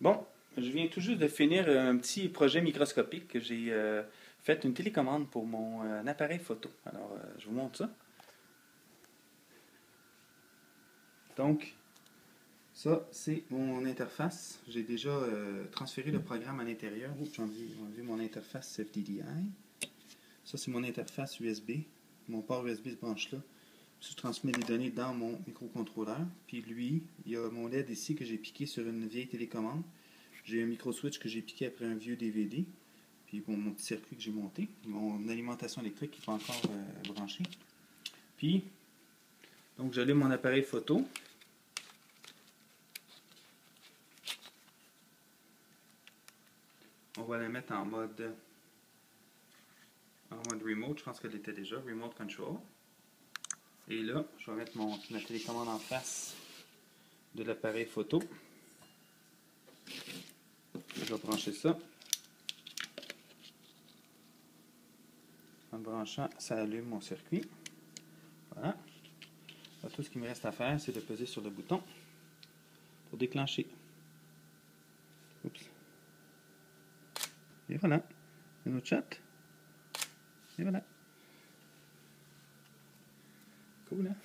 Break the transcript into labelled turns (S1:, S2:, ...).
S1: Bon, je viens tout juste de finir un petit projet microscopique que j'ai euh, fait une télécommande pour mon euh, appareil photo. Alors, euh, je vous montre ça. Donc, ça, c'est mon interface. J'ai déjà transféré le programme à l'intérieur. Oups, j'ai enlevé mon interface FDDI. Ça, c'est mon interface USB. Mon port USB se branche là. Je transmets les données dans mon microcontrôleur. Puis lui, il y a mon LED ici que j'ai piqué sur une vieille télécommande. J'ai un micro switch que j'ai piqué après un vieux DVD. Puis mon petit circuit que j'ai monté. Mon alimentation électrique qui n'est pas encore euh, branchée. Puis, donc j'allume mon appareil photo. On va la mettre en mode en mode remote. Je pense qu'elle était déjà remote control. Et là, je vais mettre mon, ma télécommande en face de l'appareil photo. Je vais brancher ça. En branchant, ça allume mon circuit. Voilà. tout ce qu'il me reste à faire, c'est de peser sur le bouton pour déclencher. Oups. Et voilà. Un autre chat. Et voilà. bu ne?